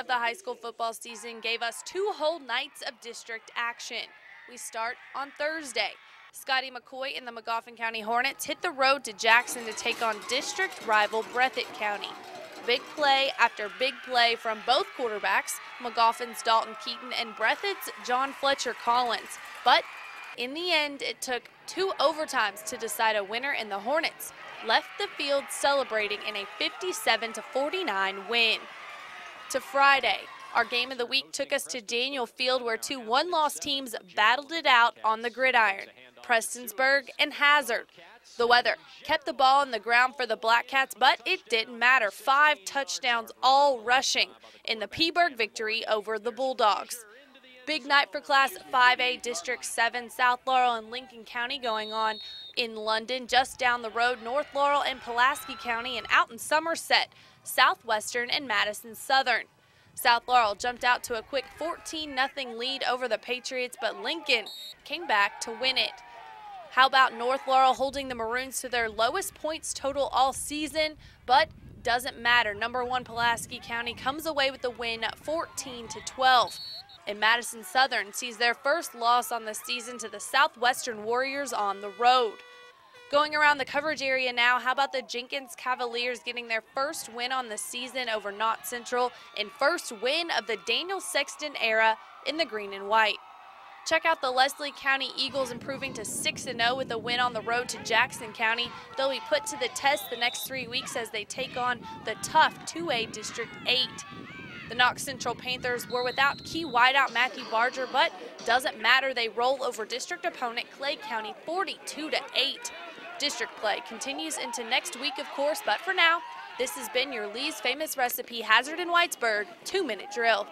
of the high school football season gave us two whole nights of district action. We start on Thursday. Scotty McCoy and the Magoffin County Hornets hit the road to Jackson to take on district rival Breathitt County. Big play after big play from both quarterbacks, Magoffin's Dalton Keaton and Breathitt's John Fletcher Collins. But in the end, it took two overtimes to decide a winner, and the Hornets left the field celebrating in a 57 49 win. To Friday, our game of the week took us to Daniel Field, where two one loss teams battled it out on the gridiron Prestonsburg and Hazard. The weather kept the ball on the ground for the Black Cats, but it didn't matter. Five touchdowns, all rushing in the P-burg victory over the Bulldogs. Big night for Class 5A District 7, South Laurel and Lincoln County going on in London, just down the road, North Laurel and Pulaski County, and out in Somerset, Southwestern and Madison Southern. South Laurel jumped out to a quick 14-0 lead over the Patriots, but Lincoln came back to win it. How about North Laurel holding the Maroons to their lowest points total all season, but doesn't matter. Number one Pulaski County comes away with the win 14 to 12. And Madison Southern sees their first loss on the season to the Southwestern Warriors on the road. Going around the coverage area now, how about the Jenkins Cavaliers getting their first win on the season over Knott Central and first win of the Daniel Sexton era in the green and white. Check out the Leslie County Eagles improving to 6-0 with a win on the road to Jackson County. They'll be put to the test the next three weeks as they take on the tough 2A District 8. The Knox Central Panthers were without key wideout Matthew Barger, but doesn't matter. They roll over district opponent Clay County 42 to 8. District play continues into next week, of course, but for now, this has been your Lee's Famous Recipe Hazard in Whitesburg two-minute drill.